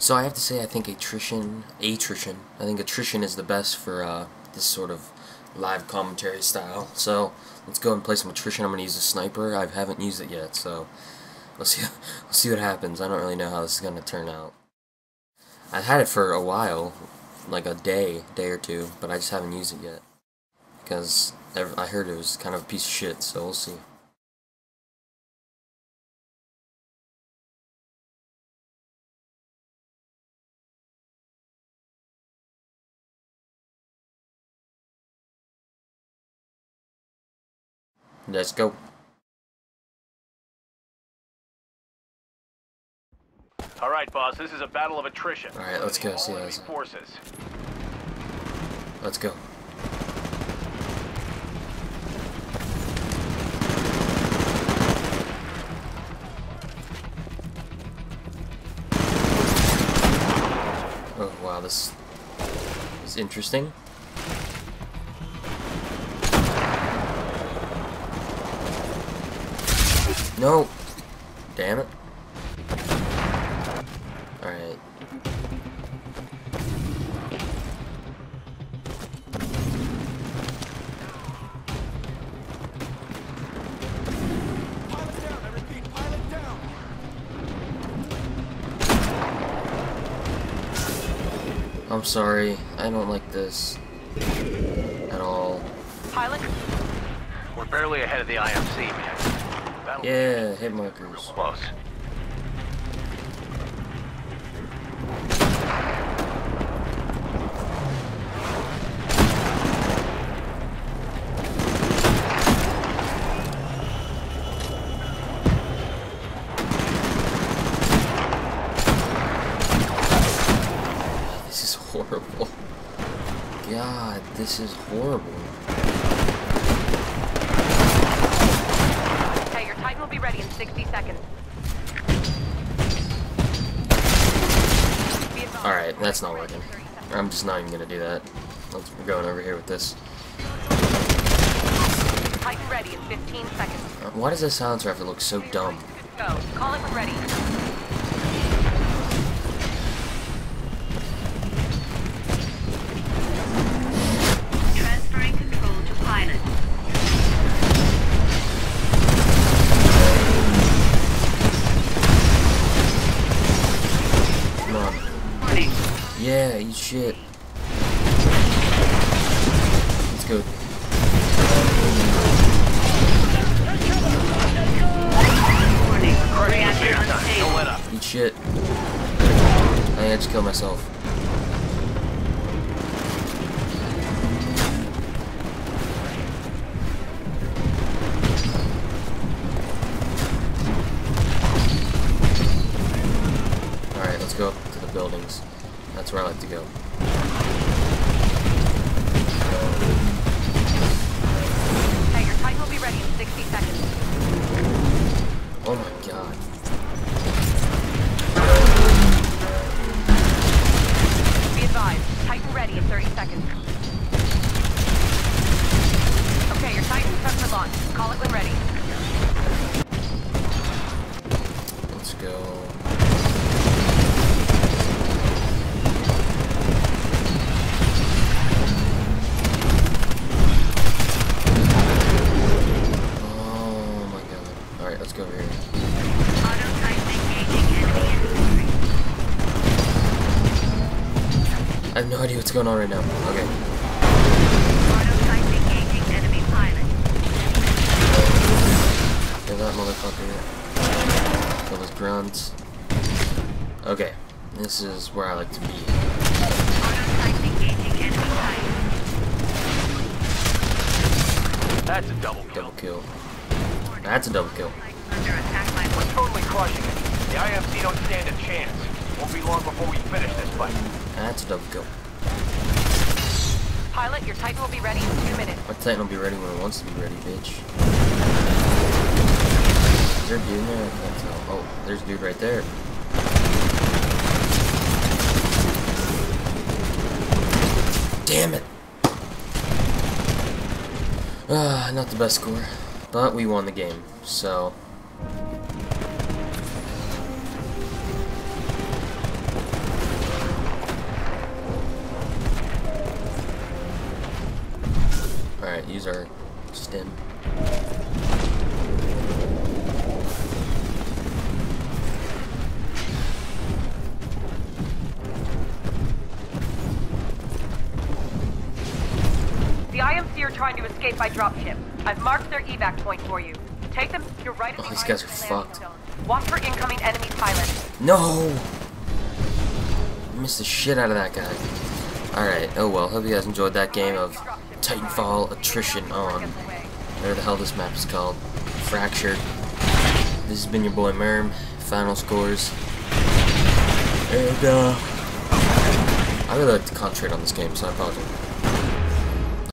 So I have to say, I think attrition, attrition, I think attrition is the best for uh, this sort of live commentary style. So let's go and play some attrition. I'm gonna use a sniper. I haven't used it yet, so let's see. Let's see what happens. I don't really know how this is gonna turn out. I've had it for a while, like a day, day or two, but I just haven't used it yet because I heard it was kind of a piece of shit. So we'll see. Let's go. All right, boss. This is a battle of attrition. All right, let's go. See forces. Let's go. Oh wow, this is interesting. No! Damn it. Alright. I'm sorry. I don't like this. At all. Pilot? We're barely ahead of the IMC, man. Yeah, hit markers. close. This is horrible. God, this is horrible. That's not working. in 30 seconds. I'm just not even gonna do that. Let's, we're going over here with this. Titan ready in 15 seconds. Why does this silencer have to look so dumb? Go. Call it ready. Yeah, eat shit. Let's go. Warning. Crushing the Reactor big time. Don't unstable. let up. Eat shit. I had to kill myself. That's where I like to go. Okay, your Titan will be ready in 60 seconds. Oh my god. Be advised, Titan ready in 30 seconds. Okay, your Titan's prepped for launch. Call it I have no idea what's going on right now. Okay. Auto Titan engaging enemy pilot. Kill that motherfucker. Kill those grunts. Okay. This is where I like to be. Auto Titan engaging enemy pilot. That's a double kill. Double kill. That's a double kill. We're totally crushing it. The IMC don't stand a chance. Won't be long before we finish this fight. That's a double kill. Pilot, your Titan will be ready in two minutes. My Titan will be ready when it wants to be ready, bitch. Is there a dude in there? I can't tell. Oh, there's a dude right there. Damn it! Ah, not the best score. But we won the game, so... use our stim. The IMC are trying to escape by dropship. I've marked their evac point for you. Take them. You're right at Oh, the these guys are fucked. Watch for incoming enemy pilots. No! I missed the shit out of that guy. Alright, oh well, hope you guys enjoyed that game of Titanfall Attrition on whatever the hell this map is called. Fractured. This has been your boy Merm. Final scores. And uh I really like to concentrate on this game, so I apologize.